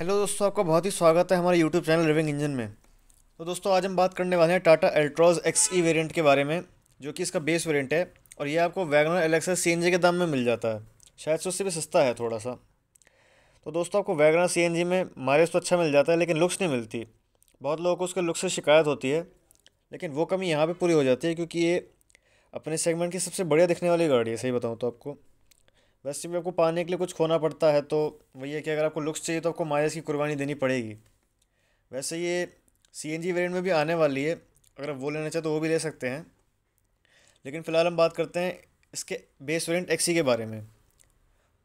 Hello दोस्तों, आपका बहुत ही स्वागत है हमारे यूट्यूब चैनल लिविंग इंजन में। तो दोस्तों, आज हम बात करने वाले हैं Tata Altroz X E variant के बारे में, जो कि इसका बेस वेरियंट है, और ये आपको वैगनर एलेक्सा सी के दाम में मिल जाता है। शायद से उससे भी सस्ता है थोड़ा सा तो दोस्तों, आपको वैगनर सी में माइलेज तो अच्छा मिल जाता है, लेकिन लुक्स नहीं मिलती। बहुत लोगों को उसके लुक्स से शिकायत होती है, लेकिन वो कमी यहाँ पर पूरी हो जाती है, क्योंकि ये अपने सेगमेंट की सबसे बढ़िया दिखने वाली गाड़ी है, सही बताऊँ तो आपको। वैसे भी आपको पाने के लिए कुछ खोना पड़ता है तो वही है कि अगर आपको लुक्स चाहिए तो आपको माइलेज की कुर्बानी देनी पड़ेगी। वैसे ये सी एन जी वेरियंट में भी आने वाली है, अगर आप वो लेना चाहे तो वो भी ले सकते हैं। लेकिन फ़िलहाल हम बात करते हैं इसके बेस वेरियंट एक्सी के बारे में।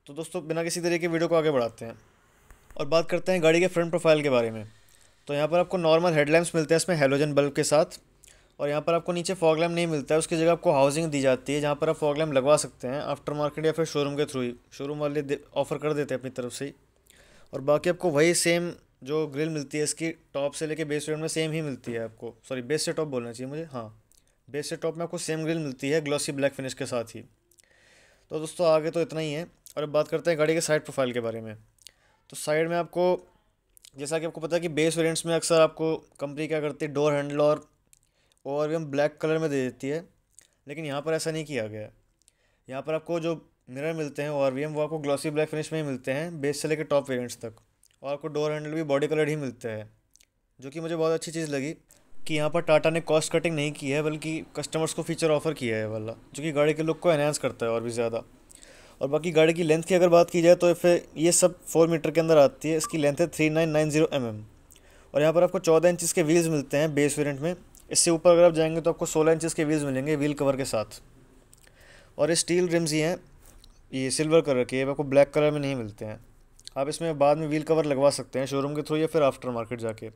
तो दोस्तों, बिना किसी तरीके वीडियो को आगे बढ़ाते हैं। और बात करते हैं गाड़ी के फ्रंट प्रोफ़ाइल के बारे में। तो यहाँ पर आपको नॉर्मल हेडलैम्प्स मिलते हैं, इसमें हेलोजन बल्ब के साथ। और यहाँ पर आपको नीचे फॉग लैम्प नहीं मिलता है, उसकी जगह आपको हाउसिंग दी जाती है, जहाँ पर आप फॉग लैम्प लगवा सकते हैं आफ्टर मार्केट या फिर शोरूम के थ्रू ही। शोरूम वाले ऑफ़र कर देते हैं अपनी तरफ़ से ही। और बाकी आपको वही सेम जो ग्रिल मिलती है, इसकी टॉप से लेके बेस वेरियंट में सेम ही मिलती है आपको। सॉरी बेस से टॉप बोलना चाहिए मुझे? हाँ। बेस से टॉप में आपको सेम ग्रिल मिलती है ग्लॉसी ब्लैक फिनिश के साथ ही। तो दोस्तों, आगे तो इतना ही है। और अब बात करते हैं गाड़ी के साइड प्रोफ़ाइल के बारे में। तो साइड में आपको, जैसा कि आपको पता है कि बेस वेरिएंट्स में अक्सर आपको कंपनी क्या करती है? डोर हैंडल और और हम ब्लैक कलर में दे देती है। लेकिन यहाँ पर ऐसा नहीं किया गया। है यहाँ पर आपको जो मिरर मिलते हैं और वी वो आपको ग्लॉसी ब्लैक फिनिश में ही मिलते हैं बेस से लेकर टॉप वेरियंट्स तक। और आपको डोर हैंडल भी बॉडी कलर ही मिलते हैं, जो कि मुझे बहुत अच्छी चीज़ लगी कि यहाँ पर टाटा ने कॉस्ट कटिंग नहीं की है, बल्कि कस्टमर्स को फीचर ऑफ़र किया है वाला, जो कि गाड़ी के लुक को एनहेंस करता है और भी ज़्यादा। और बाकी गाड़ी की लेंथ की अगर बात की जाए तो फिर ये सब फोर मीटर के अंदर आती है। इसकी लेंथ है three nine nine zero m m और यहाँ पर आपको चौदह इंचज़ के व्हील्स मिलते हैं बेस वेरियंट में। इससे ऊपर अगर आप जाएँगे तो आपको सोलह इंचज़ के व्हील्स मिलेंगे व्हील कवर के साथ। और ये स्टील रिम्स ही हैं, ये सिल्वर कलर के आपको ब्लैक कलर में नहीं मिलते हैं। आप इसमें बाद में व्हील कवर लगवा सकते हैं शोरूम के थ्रू या फिर आफ्टर मार्केट जाके।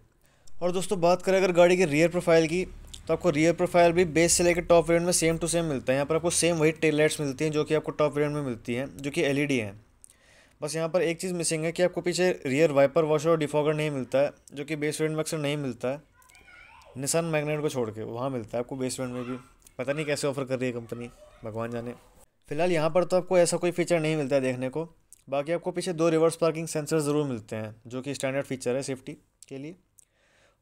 और दोस्तों, बात करें अगर गाड़ी के रियर प्रोफ़ाइल की तो आपको रियर प्रोफ़ाइल भी बेस से लेकर टॉप वेरियंट में सेम टू सेम मिलता है। यहाँ पर आपको सेम वही टेल लाइट्स मिलती हैं जो कि आपको टॉप वेरियंट में मिलती हैं, जो कि एल हैं। बस यहाँ पर एक चीज़ मिसिंग है कि आपको पीछे रियर वाइपर वॉशर और डिफॉगर नहीं मिलता है, जो कि बेस वेरियंट में अक्सर नहीं मिलता है। निशान मैगनेट को छोड़ के, वहाँ मिलता है आपको बेसमेंट में भी। पता नहीं कैसे ऑफ़र कर रही है कंपनी भगवान जाने। फ़िलहाल यहाँ पर तो आपको ऐसा कोई फीचर नहीं मिलता है देखने को। बाकी आपको पीछे दो रिवर्स पार्किंग सेंसर ज़रूर मिलते हैं, जो कि स्टैंडर्ड फीचर है सेफ्टी के लिए।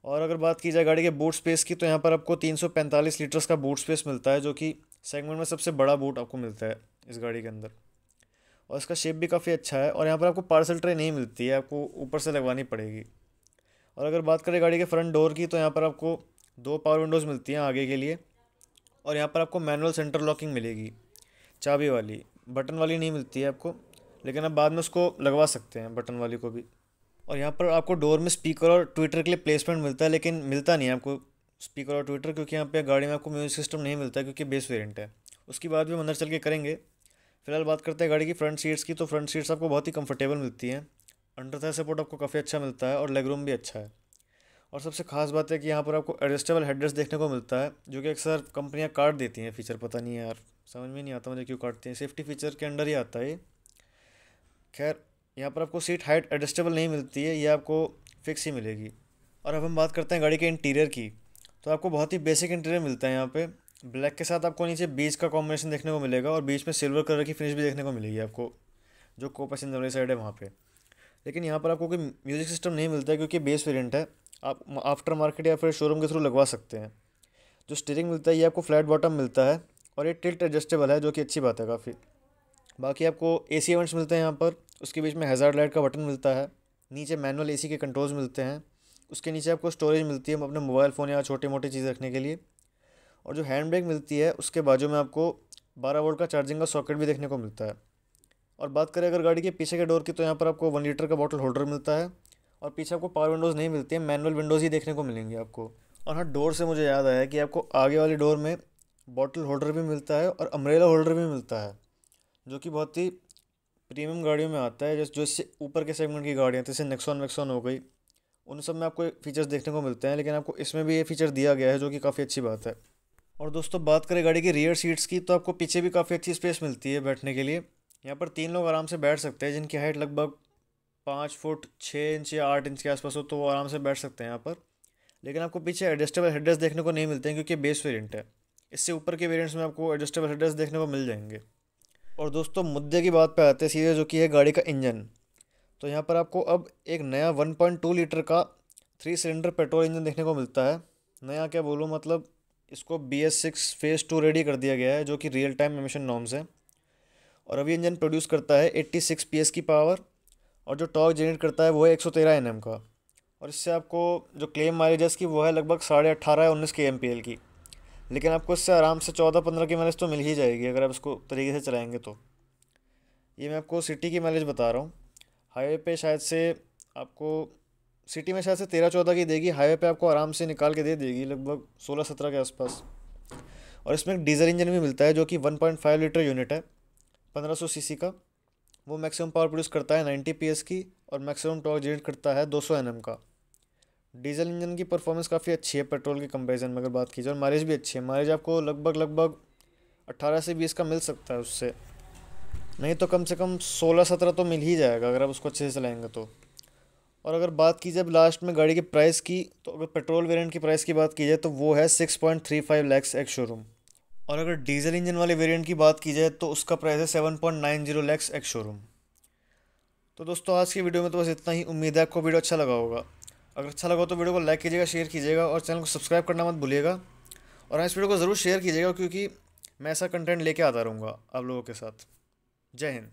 और अगर बात की जाए गाड़ी के बूट स्पेस की तो यहाँ पर आपको 345 लीटर्स का बूट स्पेस मिलता है, जो कि सेगमेंट में सबसे बड़ा बूट आपको मिलता है इस गाड़ी के अंदर। और इसका शेप भी काफ़ी अच्छा है, और यहाँ पर आपको पार्सल ट्रे नहीं मिलती है, आपको ऊपर से लगवानी पड़ेगी। और अगर बात करें गाड़ी के फ्रंट डोर की तो यहाँ पर आपको दो पावर विंडोज़ मिलती हैं आगे के लिए और यहाँ पर आपको मैनुअल सेंटर लॉकिंग मिलेगी, चाबी वाली। बटन वाली नहीं मिलती है आपको, लेकिन आप बाद में उसको लगवा सकते हैं बटन वाली को भी। और यहाँ पर आपको डोर में स्पीकर और ट्विटर के लिए प्लेसमेंट मिलता है, लेकिन मिलता नहीं है आपको स्पीकर और ट्विटर क्योंकि यहाँ पे गाड़ी में आपको म्यूज़िक सिस्टम नहीं मिलता क्योंकि बेस वेरिएंट है। उसकी बात भी हम अंदर चल के करेंगे। फ़िलहाल बात करते हैं गाड़ी की फ्रंट सीट्स की तो फ्रंट सीट्स आपको बहुत ही कंफर्टेबल मिलती हैं। अंडर था सपोर्ट आपको काफ़ी अच्छा मिलता है और लेग रूम भी अच्छा है। और सबसे खास बात है कि यहाँ पर आपको एडजस्टेबल हेडरेस्ट देखने को मिलता है, जो कि अक्सर कंपनियाँ काट देती हैं फीचर, पता नहीं है यार, समझ में नहीं आता मुझे क्यों काटती हैं। सेफ्टी फीचर के अंडर ही आता है खैर, यहाँ पर आपको सीट हाइट एडजस्टेबल नहीं मिलती है, ये आपको फिक्स ही मिलेगी। और अब हम बात करते हैं गाड़ी के इंटीरियर की तो आपको बहुत ही बेसिक इंटीरियर मिलता है यहाँ पे। ब्लैक के साथ आपको नीचे बीच का कॉम्बिनेशन देखने को मिलेगा और बीच में सिल्वर कलर की फिनिश भी देखने को मिलेगी आपको, जो को पैसेंजर वाली साइड है वहाँ पे। लेकिन यहाँ पर आपको कोई म्यूज़िक सिस्टम नहीं मिलता है क्योंकि बेस वेरिएंट है। आप आफ्टर मार्केट या फिर शोरूम के थ्रू लगवा सकते हैं। जो स्टीयरिंग मिलता है, ये आपको फ्लैट बॉटम मिलता है और ये टिल्ट एडजस्टेबल है, जो कि अच्छी बात है काफ़ी। बाकी आपको ए सी इवेंट्स मिलते हैं यहाँ पर, उसके बीच में हेज़ार्ड लाइट का बटन मिलता है। नीचे मैनुअल एसी के कंट्रोल्स मिलते हैं। उसके नीचे आपको स्टोरेज मिलती है अपने मोबाइल फ़ोन या छोटी मोटी चीज़ रखने के लिए। और जो हैंड ब्रेक मिलती है, उसके बाजू में आपको बारह वोल्ट का चार्जिंग का सॉकेट भी देखने को मिलता है। और बात करें अगर गाड़ी के पीछे के डोर की तो यहाँ पर आपको वन लीटर का बॉटल होल्डर मिलता है और पीछे आपको पावर विंडोज़ नहीं मिलती है मैनुअल विंडोज़ ही देखने को मिलेंगी आपको। और हाँ डोर से मुझे याद आया कि आपको आगे वाली डोर में बॉटल होल्डर भी मिलता है और अम्ब्रेला होल्डर भी मिलता है, जो कि बहुत ही प्रीमियम गाड़ियों में आता है, जैसे, जो इससे ऊपर के सेगमेंट की गाड़ियाँ जैसे नेक्सॉन वेक्सॉन हो गई, उन सब में आपको फीचर्स देखने को मिलते हैं, लेकिन आपको इसमें भी ये फीचर दिया गया है, जो कि काफ़ी अच्छी बात है। और दोस्तों, बात करें गाड़ी की रियर सीट्स की तो आपको पीछे भी काफ़ी अच्छी स्पेस मिलती है बैठने के लिए। यहाँ पर तीन लोग आराम से बैठ सकते हैं, जिनकी हाइट लगभग पाँच फुट छः इंच या आठ इंच के आसपास हो तो वो आराम से बैठ सकते हैं यहाँ पर। लेकिन आपको पीछे एडजस्टेबल हेडरेस्ट देखने को नहीं मिलते हैं, क्योंकि बेस वेरिएंट है। इससे ऊपर के वेरिएंट्स में आपको एडजस्टेबल हेडरेस्ट देखने को मिल जाएँगे। और दोस्तों, मुद्दे की बात पर आते हैं सीधे, जो कि है गाड़ी का इंजन। तो यहाँ पर आपको अब एक नया 1.2 लीटर का थ्री सिलेंडर पेट्रोल इंजन देखने को मिलता है। नया क्या बोलूँ मतलब इसको B S six phase two ready कर दिया गया है, जो कि रियल टाइम एमिशन नॉर्म्स है। और अभी इंजन प्रोड्यूस करता है 86 सिक्स पी की पावर और जो टॉर्क जनरेट करता है वो है 113 सौ का। और इससे आपको जो क्लेम माइलेज है इसकी वो है लगभग साढ़े अट्ठारह या उन्नीस के एम की। लेकिन आपको इससे आराम से चौदह पंद्रह की माइलेज तो मिल ही जाएगी अगर आप इसको तरीके से चलाएँगे तो। ये मैं आपको सिटी की माइलेज बता रहा हूँ। हाईवे पे शायद से आपको सिटी में शायद से तेरह चौदह की देगी हाईवे पे आपको आराम से निकाल के दे देगी, लगभग सोलह सत्रह के आसपास। और इसमें एक डीजल इंजन भी मिलता है जो कि one point five litre unit है। पंद्रह सौ सी का, वो मैक्सिमम पावर प्रोड्यूस करता है नाइन्टी पी की और मैक्सिमम टॉर्क जनरेट करता है दो सौ का। डीजल इंजन की परफॉर्मेंस काफ़ी अच्छी है पेट्रोल के कंपैरिजन में अगर बात की जाए और माइलेज भी अच्छी है। माइलेज आपको लगभग लगभग अट्ठारह से बीस का मिल सकता है उससे। नहीं तो कम से कम सोलह, सत्रह तो मिल ही जाएगा अगर आप उसको अच्छे से चलाएँगे तो। और अगर बात की जाए लास्ट में गाड़ी के प्राइस की तो अगर पेट्रोल वेरिएंट की प्राइस की बात की जाए तो वो है six point three five lakhs ex showroom और अगर डीजल इंजन वाले वेरिएंट की बात की जाए तो उसका प्राइस है seven point nine zero lakhs ex showroom तो दोस्तों, आज की वीडियो में तो बस इतना ही। उम्मीद है आपको वीडियो अच्छा लगा होगा। अगर अच्छा लगा तो वीडियो को लाइक कीजिएगा शेयर कीजिएगा और चैनल को सब्सक्राइब करना मत भूलिएगा। और इस वीडियो को ज़रूर शेयर कीजिएगा क्योंकि मैं ऐसा कंटेंट लेके आता रहूँगा आप लोगों के साथ। जय हिंद।